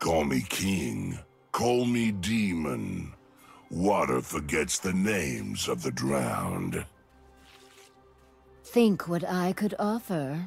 Call me king. Call me demon. Water forgets the names of the drowned. Think what I could offer.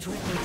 team's turret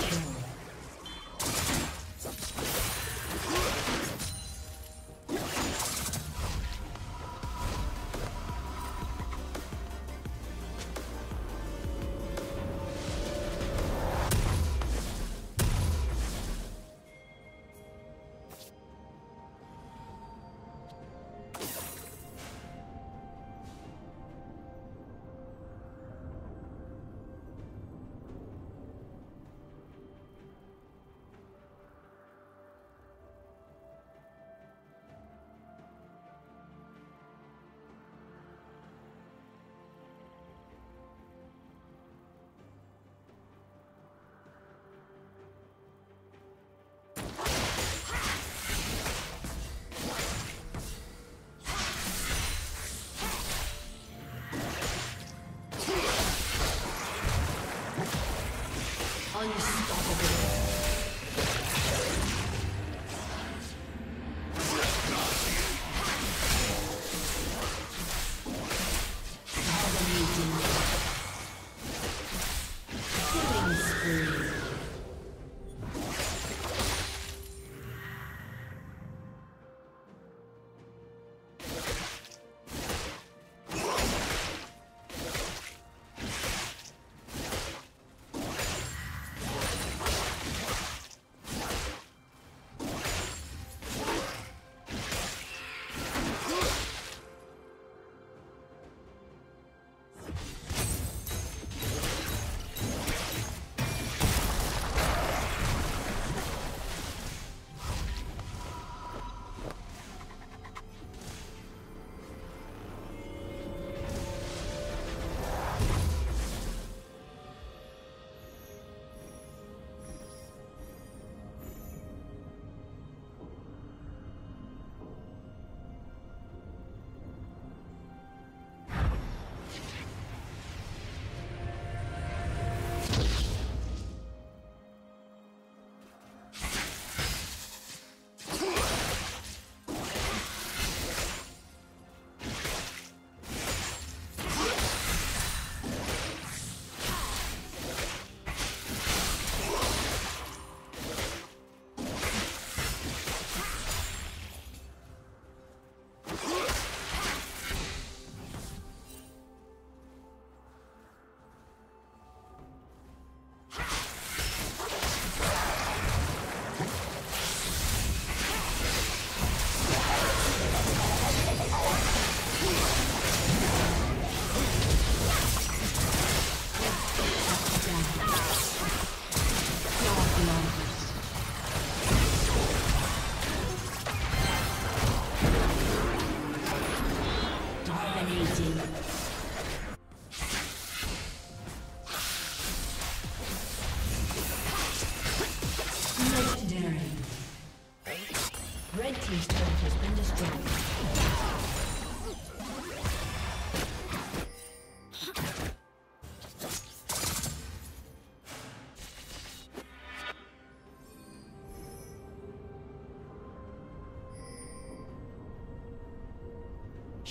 Ace.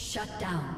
Shut down.